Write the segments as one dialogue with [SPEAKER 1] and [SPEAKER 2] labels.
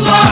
[SPEAKER 1] Love.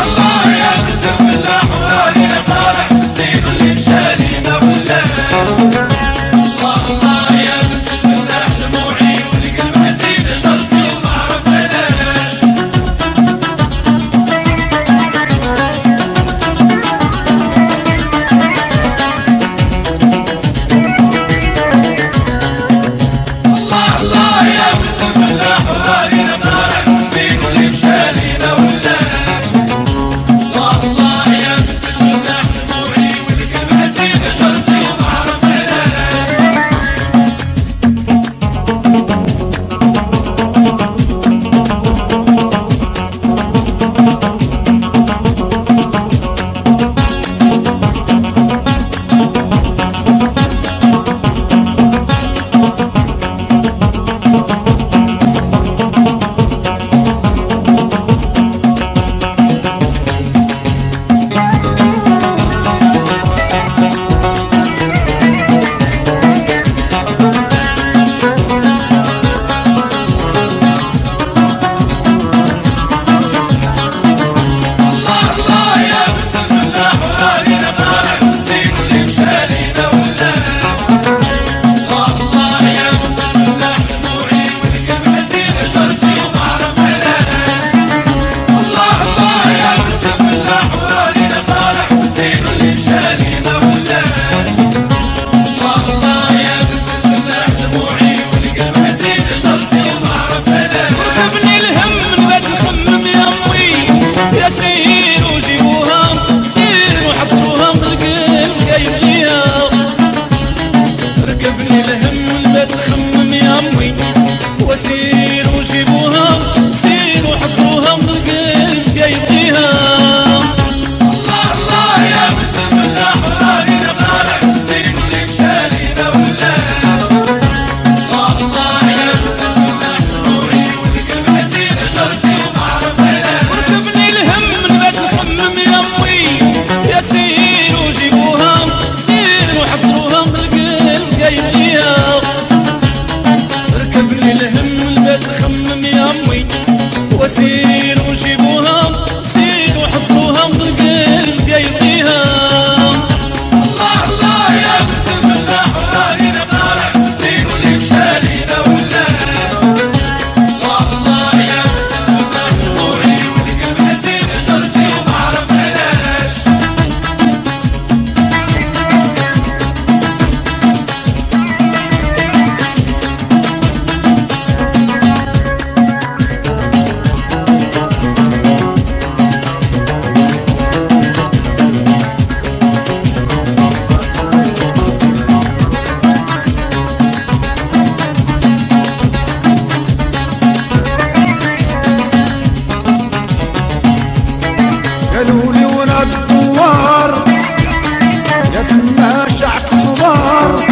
[SPEAKER 2] نتماشى كبار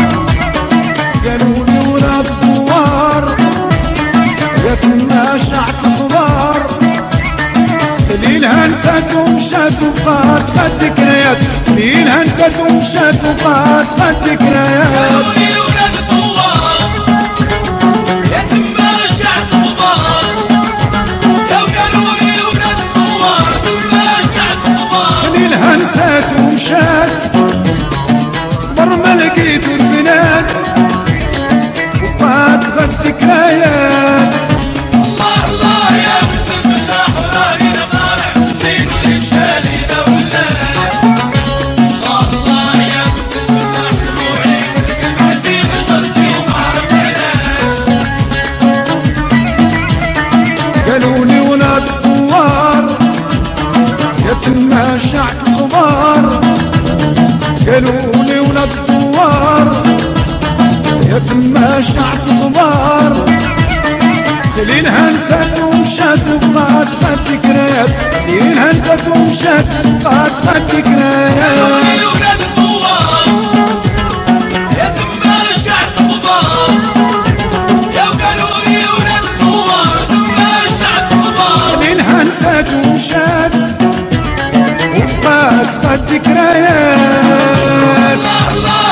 [SPEAKER 2] قالوا لي ولاد كبار نتماشى كبار ليلها نساتهم شاتوا بقات قد ذكريات ليلها نساتهم شاتوا بقات قد ذكريات شاء هشع الخمار قالوا لي ولا تدوار يا تما شعب الغبار ليلها نسات ومشات وبقات ما تكرات ليلها نسات ومشات وبقات ما تكرات ومشات وبقات قد ذكريات الله
[SPEAKER 1] الله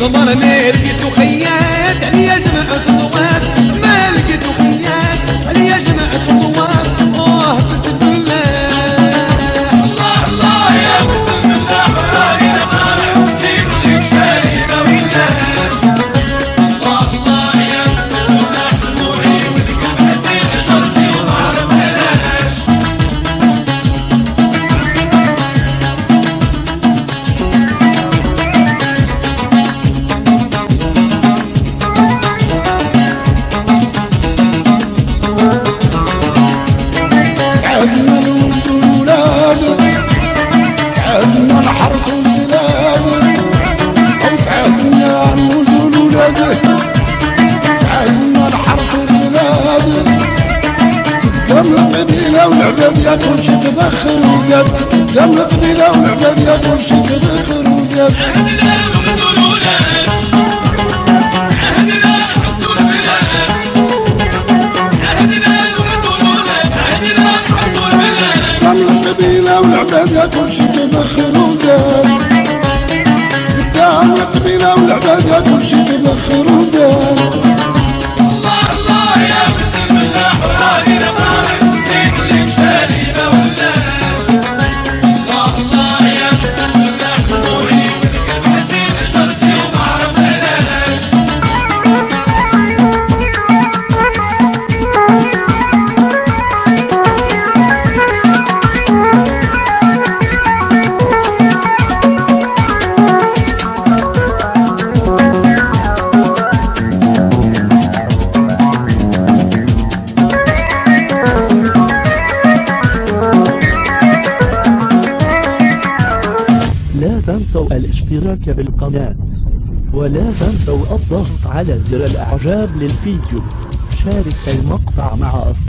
[SPEAKER 3] ضمرني لقيتو
[SPEAKER 2] ياكل شي تبخر وزاد قلب بلا والعقل ياكل شي تبخر وزاد القبيلة والعباد ياكل شي تبخر وزاد قدام القبيلة والعباد ياكل شي تبخر وزاد
[SPEAKER 4] الاشتراك بالقناة. ولا تنسوا الضغط على زر الأعجاب للفيديو. شارك المقطع مع أصدقائك.